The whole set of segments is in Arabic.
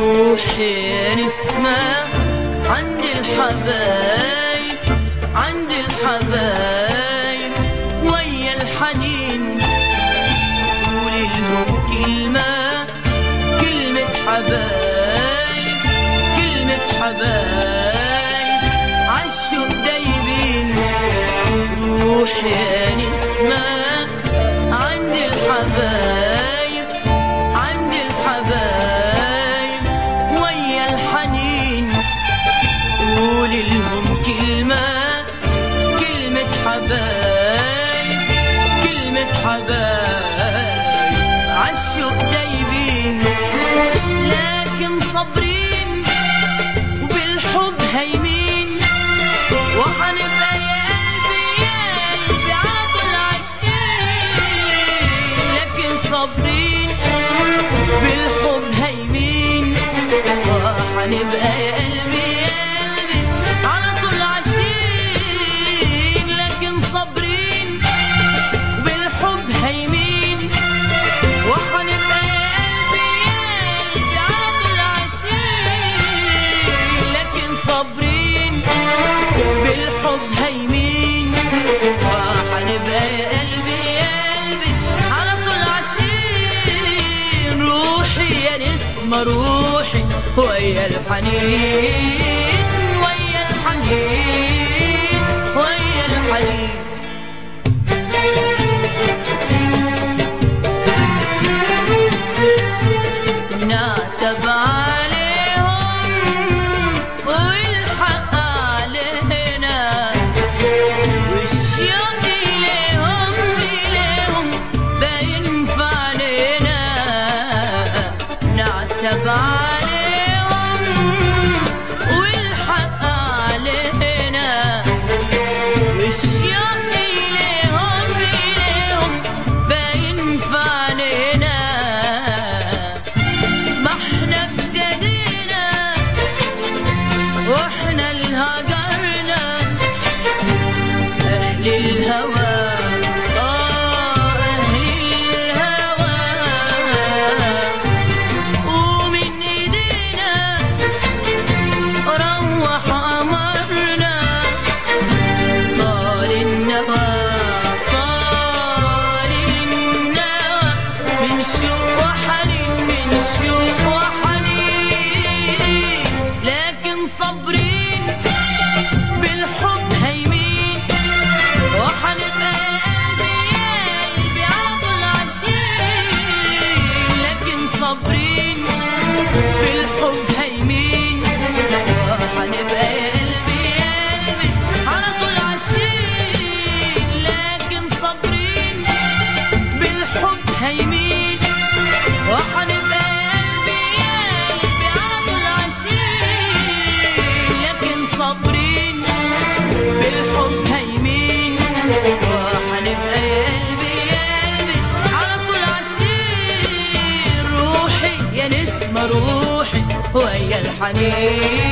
روحي نسمع عند الحبايب عند الحبايب ويا الحنين. قول لهم كلمة كلمة حبايب كلمة حبايب. عشوا دايبين روحي نسمع عند الحبايب. صابرين بالحب هايمين وهنبقى يا قلبي يا قلبي على طول عايشين لكن صابرين بالحب هايمين وهنبقى يا قلبي يا قلبي على طول عايشين لكن صابرين بالحب هايمين وهنبقى يا قلبي يا قلبي اسمى روحي ويا الحنين. to buy. honey.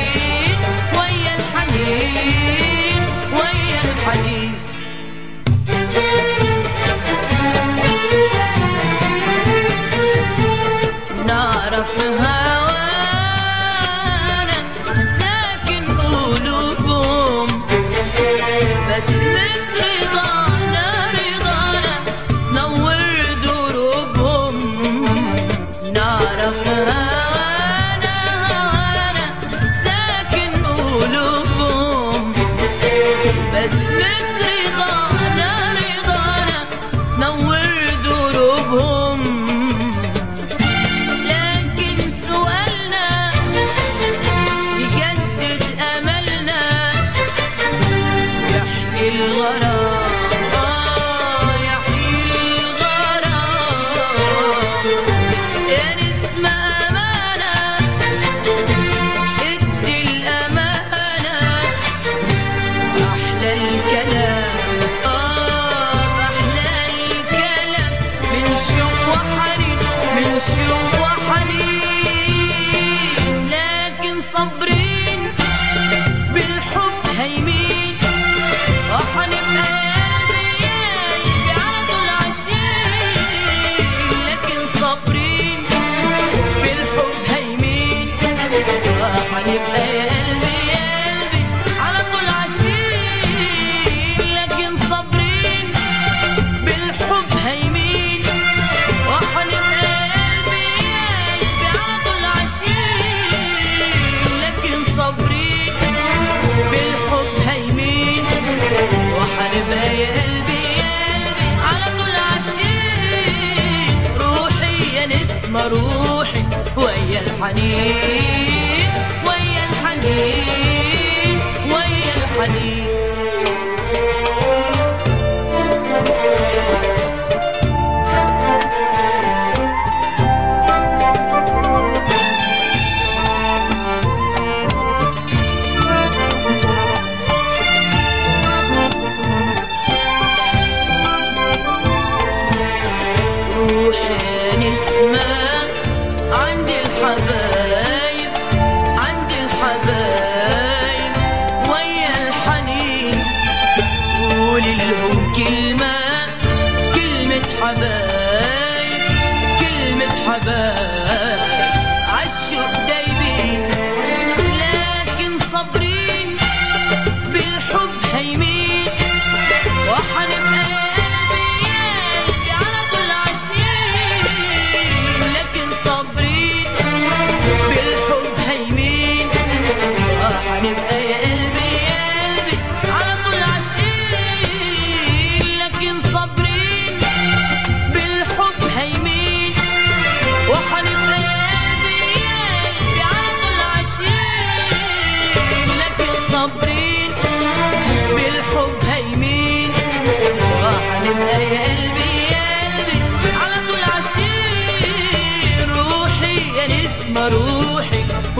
روحي ويا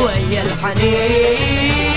ويا الحنين.